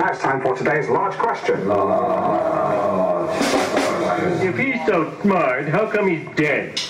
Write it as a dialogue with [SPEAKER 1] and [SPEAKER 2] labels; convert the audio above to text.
[SPEAKER 1] Now it's time for today's large question.
[SPEAKER 2] If he's so smart, how come he's dead?